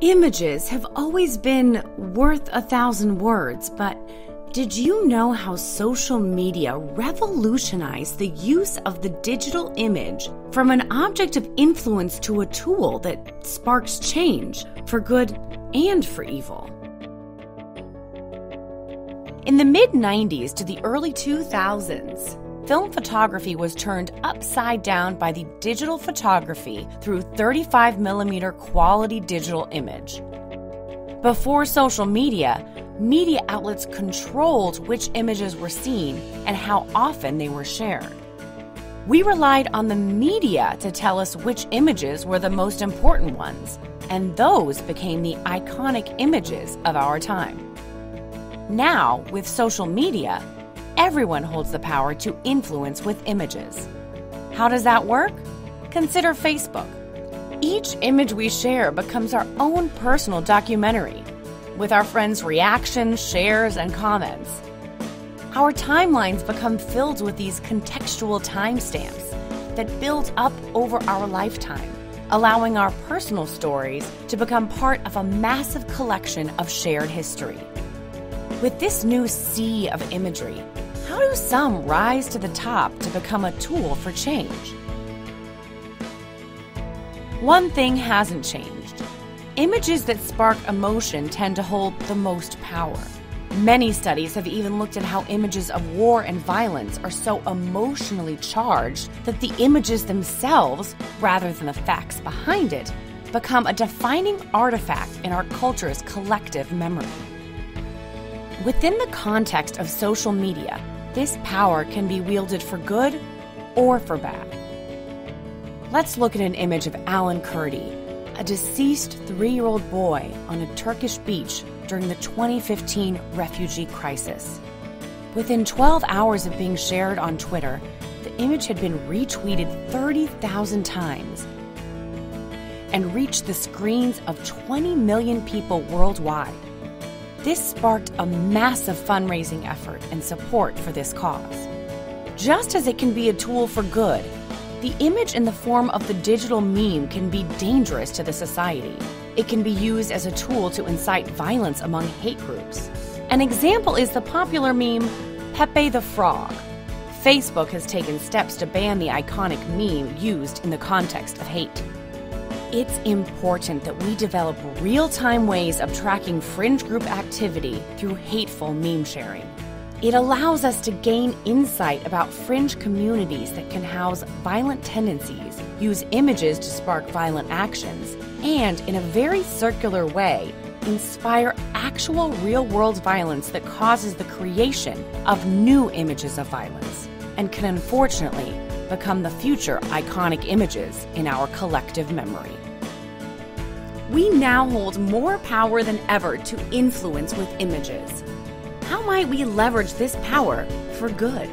Images have always been worth a thousand words, but did you know how social media revolutionized the use of the digital image from an object of influence to a tool that sparks change for good and for evil? In the mid 90s to the early 2000s, film photography was turned upside down by the digital photography through 35mm quality digital image. Before social media, media outlets controlled which images were seen and how often they were shared. We relied on the media to tell us which images were the most important ones, and those became the iconic images of our time. Now, with social media, everyone holds the power to influence with images. How does that work? Consider Facebook. Each image we share becomes our own personal documentary, with our friends' reactions, shares, and comments. Our timelines become filled with these contextual timestamps that build up over our lifetime, allowing our personal stories to become part of a massive collection of shared history. With this new sea of imagery, how do some rise to the top to become a tool for change? One thing hasn't changed. Images that spark emotion tend to hold the most power. Many studies have even looked at how images of war and violence are so emotionally charged that the images themselves, rather than the facts behind it, become a defining artifact in our culture's collective memory. Within the context of social media, this power can be wielded for good or for bad. Let's look at an image of Alan Kurdi, a deceased three year old boy on a Turkish beach during the 2015 refugee crisis. Within 12 hours of being shared on Twitter, the image had been retweeted 30,000 times and reached the screens of 20 million people worldwide. This sparked a massive fundraising effort and support for this cause. Just as it can be a tool for good, the image in the form of the digital meme can be dangerous to the society. It can be used as a tool to incite violence among hate groups. An example is the popular meme Pepe the Frog. Facebook has taken steps to ban the iconic meme used in the context of hate it's important that we develop real time ways of tracking fringe group activity through hateful meme sharing. It allows us to gain insight about fringe communities that can house violent tendencies, use images to spark violent actions, and, in a very circular way, inspire actual real world violence that causes the creation of new images of violence and can unfortunately become the future iconic images in our collective memory. We now hold more power than ever to influence with images. How might we leverage this power for good?